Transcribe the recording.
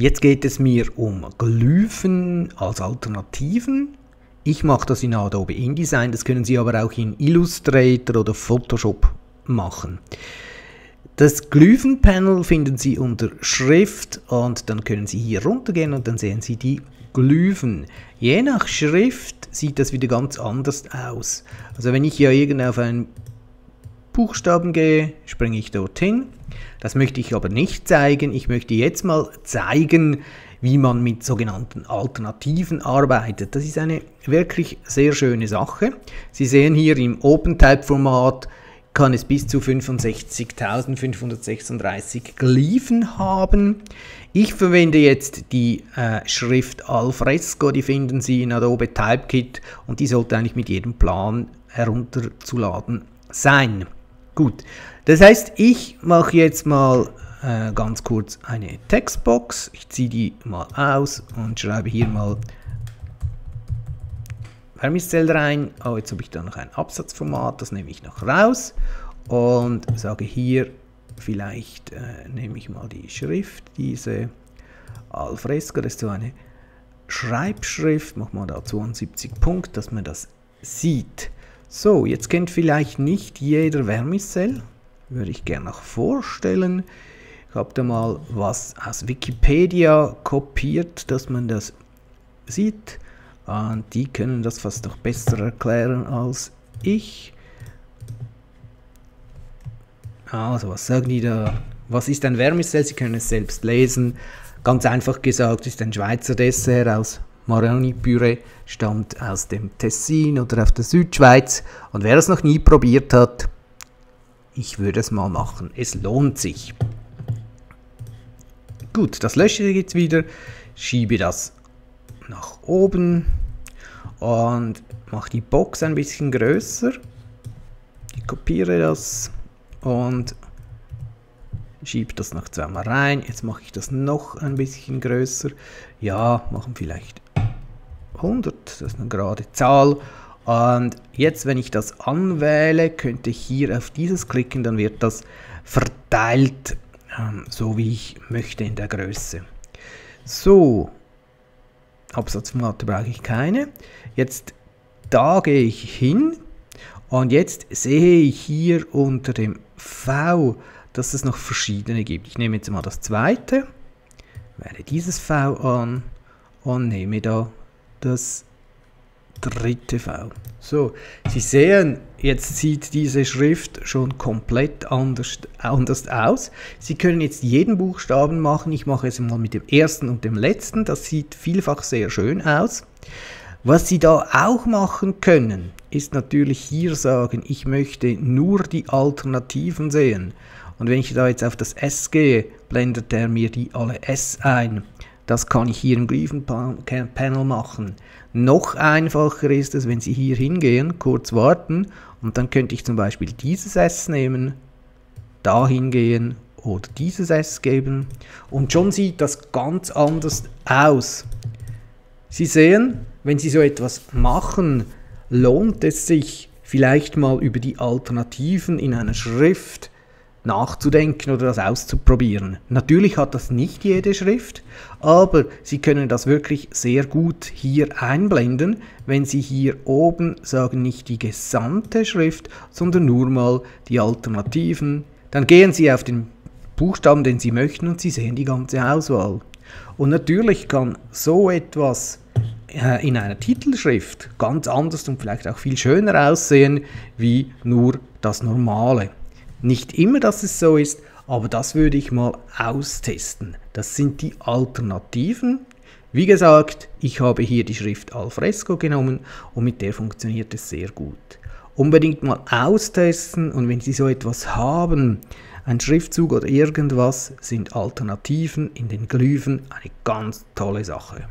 Jetzt geht es mir um Glyphen als Alternativen. Ich mache das in Adobe InDesign, das können Sie aber auch in Illustrator oder Photoshop machen. Das Glyphen-Panel finden Sie unter Schrift und dann können Sie hier runtergehen und dann sehen Sie die Glyphen. Je nach Schrift sieht das wieder ganz anders aus. Also wenn ich hier irgend auf einen Buchstaben gehe, springe ich dorthin. Das möchte ich aber nicht zeigen. Ich möchte jetzt mal zeigen, wie man mit sogenannten Alternativen arbeitet. Das ist eine wirklich sehr schöne Sache. Sie sehen hier im OpenType-Format kann es bis zu 65.536 Glyphen haben. Ich verwende jetzt die äh, Schrift Alfresco, die finden Sie in Adobe Typekit und die sollte eigentlich mit jedem Plan herunterzuladen sein. Gut, das heißt, ich mache jetzt mal äh, ganz kurz eine Textbox. Ich ziehe die mal aus und schreibe hier mal Vermicell rein. Oh, jetzt habe ich da noch ein Absatzformat, das nehme ich noch raus und sage hier, vielleicht äh, nehme ich mal die Schrift, diese Alfresco, das ist so eine Schreibschrift, machen wir da 72 Punkt, dass man das sieht. So, jetzt kennt vielleicht nicht jeder Vermicell, würde ich gerne noch vorstellen. Ich habe da mal was aus Wikipedia kopiert, dass man das sieht. Und die können das fast noch besser erklären als ich. Also, was sagen die da? Was ist ein Vermicell? Sie können es selbst lesen. Ganz einfach gesagt, ist ein Schweizer Dessert aus Maroni-Püree, stammt aus dem Tessin oder auf der Südschweiz. Und wer es noch nie probiert hat, ich würde es mal machen. Es lohnt sich. Gut, das lösche ich jetzt wieder, schiebe das nach oben und mache die Box ein bisschen größer. Ich kopiere das und schiebe das noch zweimal rein. Jetzt mache ich das noch ein bisschen größer. Ja, machen vielleicht 100, das ist eine gerade Zahl. Und jetzt, wenn ich das anwähle, könnte ich hier auf dieses klicken, dann wird das verteilt, ähm, so wie ich möchte in der Größe. So, Absatzformate brauche ich keine. Jetzt da gehe ich hin und jetzt sehe ich hier unter dem V, dass es noch verschiedene gibt. Ich nehme jetzt mal das zweite, wähle dieses V an und nehme da das dritte V. So, Sie sehen, jetzt sieht diese Schrift schon komplett anders, anders aus. Sie können jetzt jeden Buchstaben machen. Ich mache es mal mit dem ersten und dem letzten. Das sieht vielfach sehr schön aus. Was Sie da auch machen können, ist natürlich hier sagen, ich möchte nur die Alternativen sehen. Und wenn ich da jetzt auf das S gehe, blendet er mir die alle S ein. Das kann ich hier im Glyphen-Panel machen. Noch einfacher ist es, wenn Sie hier hingehen, kurz warten und dann könnte ich zum Beispiel dieses S nehmen, da hingehen oder dieses S geben und schon sieht das ganz anders aus. Sie sehen, wenn Sie so etwas machen, lohnt es sich vielleicht mal über die Alternativen in einer Schrift nachzudenken oder das auszuprobieren. Natürlich hat das nicht jede Schrift, aber Sie können das wirklich sehr gut hier einblenden, wenn Sie hier oben sagen nicht die gesamte Schrift, sondern nur mal die Alternativen. Dann gehen Sie auf den Buchstaben, den Sie möchten und Sie sehen die ganze Auswahl. Und natürlich kann so etwas äh, in einer Titelschrift ganz anders und vielleicht auch viel schöner aussehen wie nur das normale. Nicht immer, dass es so ist, aber das würde ich mal austesten. Das sind die Alternativen. Wie gesagt, ich habe hier die Schrift Alfresco genommen und mit der funktioniert es sehr gut. Unbedingt mal austesten und wenn Sie so etwas haben, ein Schriftzug oder irgendwas, sind Alternativen in den Glyphen eine ganz tolle Sache.